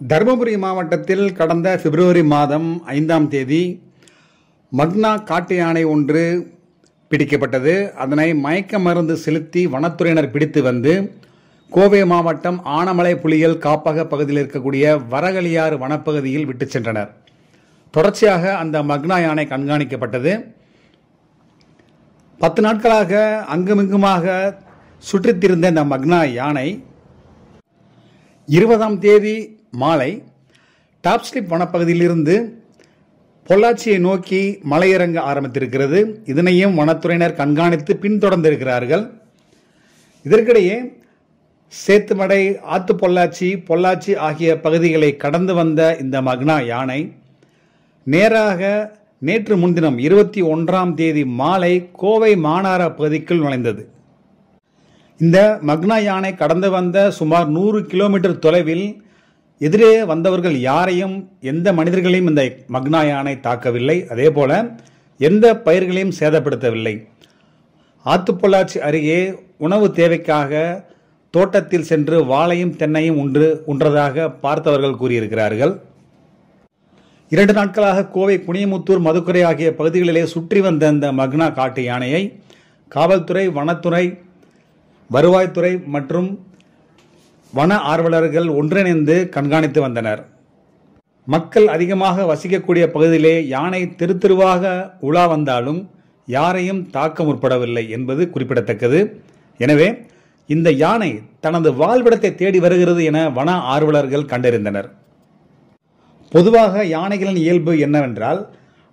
தருமபுரி மாவட்டத்தில் கடந்த பிப்ரவரி மாதம் ஐந்தாம் தேதி மக்னா காட்டு யானை ஒன்று பிடிக்கப்பட்டது. அதனை மயக்க மருந்து செலுத்தி வனத்துறையினர் பிடித்து வந்து கோவை மாவட்டம் ஆனமலை புலிகள் காப்பக பகுதியில் இருக்கக்கூடிய வரகளியாறு வனப்பகுதியில் விட்டு சென்றனர். தொடர்ச்சியாக அந்த மக்னா யானை கண்காணிக்கப்பட்டது. பத்து நாட்களாக அங்குமிங்குமாக சுற்றித்திருந்த இந்த மக்னா யானை இருபதாம் தேதி மாலை டாப் ஸ்லிப் வனப்பகுதியிலிருந்து பொள்ளாச்சியை நோக்கி மலையிறங்க ஆரம்பித்திருக்கிறது. இதனையும் வனத்துறையினர் கண்காணித்து பின்தொடர்ந்திருக்கிறார்கள். இதற்கிடையே சேத்துமடை ஆத்து பொள்ளாச்சி பொள்ளாச்சி ஆகிய பகுதிகளை கடந்து வந்த இந்த மக்னா யானை நேராக நேற்று முன்தினம் இருபத்தி ஒன்றாம் தேதி மாலை கோவை மாநகர பகுதிக்குள் நுழைந்தது. இந்த மக்னா யானை கடந்து வந்த சுமார் நூறு கிலோமீட்டர் தொலைவில் எதிரே வந்தவர்கள் யாரையும் எந்த மனிதர்களையும் இந்த மக்னா யானை தாக்கவில்லை. அதே போல எந்த பயிர்களையும் சேதப்படுத்தவில்லை. ஆத்துப்பொள்ளாச்சி அருகே உணவு தேவைக்காக தோட்டத்தில் சென்று வாழையும் தென்னையும் உண்டு உன்றதாக பார்த்தவர்கள் கூறியிருக்கிறார்கள். இரண்டு நாட்களாக கோவை குனியமுத்தூர் மதுக்கரை ஆகிய பகுதிகளிலே சுற்றி வந்த இந்த மக்னா காட்டு யானையை காவல்துறை வனத்துறை வருவாய்த்துறை மற்றும் வன ஆர்வலர்கள் ஒன்றிணைந்து கண்காணித்து வந்தனர். மக்கள் அதிகமாக வசிக்கக்கூடிய பகுதியிலே யானை தெரு உலா வந்தாலும் யாரையும் தாக்க முற்படவில்லை என்பது குறிப்பிடத்தக்கது. எனவே இந்த யானை தனது வாழ்விடத்தை தேடி வருகிறது என வன ஆர்வலர்கள் கண்டறிந்தனர். பொதுவாக யானைகளின் இயல்பு என்னவென்றால்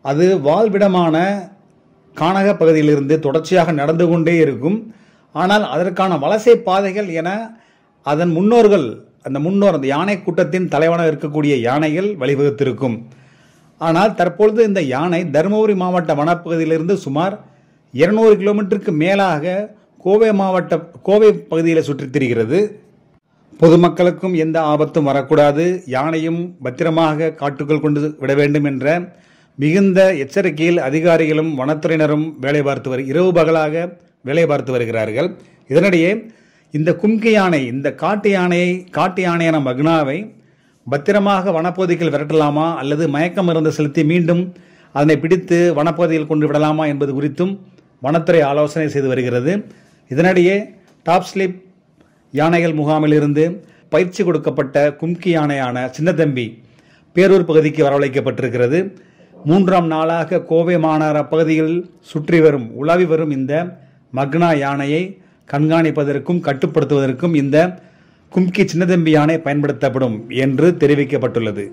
அது வாழ்விடமான கானக பகுதியிலிருந்து தொடர்ச்சியாக நடந்து கொண்டே இருக்கும். ஆனால் அதற்கான வலசை பாதைகள் என அதன் முன்னோர்கள் அந்த முன்னோர் அந்த யானை கூட்டத்தின் தலைவனாக இருக்கக்கூடிய யானைகள் வழிவகுத்திருக்கும். ஆனால் தற்பொழுது இந்த யானை தருமபுரி மாவட்ட வனப்பகுதியிலிருந்து சுமார் இருநூறு கிலோமீட்டருக்கு மேலாக கோவை மாவட்ட கோவை பகுதியில் சுற்றித் திரிகிறது பொதுமக்களுக்கும் எந்த ஆபத்தும் வரக்கூடாது. யானையும் பத்திரமாக காட்டுக்குள் கொண்டு விட வேண்டும் என்ற மிகுந்த எச்சரிக்கையில் அதிகாரிகளும் வனத்துறையினரும் வேலை பார்த்து வரு இரவு பகலாக வேலை பார்த்து வருகிறார்கள். இதனிடையே இந்த கும்கி யானை இந்த காட்டு யானையை காட்டு யானையான மக்னாவை பத்திரமாக வனப்பகுதிகள் விரட்டலாமா அல்லது மயக்கம் இருந்து செலுத்தி மீண்டும் அதனை பிடித்து வனப்பகுதியில் கொண்டு விடலாமா என்பது குறித்தும் வனத்துறை ஆலோசனை செய்து வருகிறது. இதனிடையே டாப் ஸ்லிப் யானைகள் முகாமிலிருந்து பயிற்சி கொடுக்கப்பட்ட கும்கி யானையான சின்னத்தம்பி பேரூர் பகுதிக்கு வரவழைக்கப்பட்டிருக்கிறது. மூன்றாம் நாளாக கோவை மாநகர பகுதியில் சுற்றி வரும் உலாவி வரும் இந்த மக்னா யானையை கண்காணிப்பதற்கும் கட்டுப்படுத்துவதற்கும் இந்த கும்கி சின்னதம்பி யானை பயன்படுத்தப்படும் என்று தெரிவிக்கப்பட்டுள்ளது.